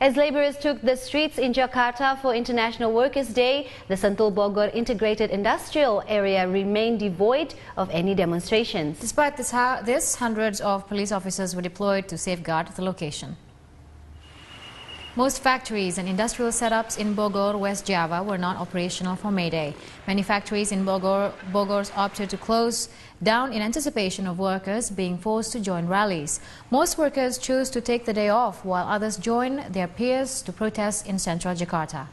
As laborers took the streets in Jakarta for International Workers' Day, the Sentul Bogor Integrated Industrial Area remained devoid of any demonstrations. Despite this, this, hundreds of police officers were deployed to safeguard the location. Most factories and industrial setups in Bogor, West Java were not operational for May Day. Many factories in Bogor, opted to close down in anticipation of workers being forced to join rallies. Most workers chose to take the day off while others joined their peers to protest in central Jakarta.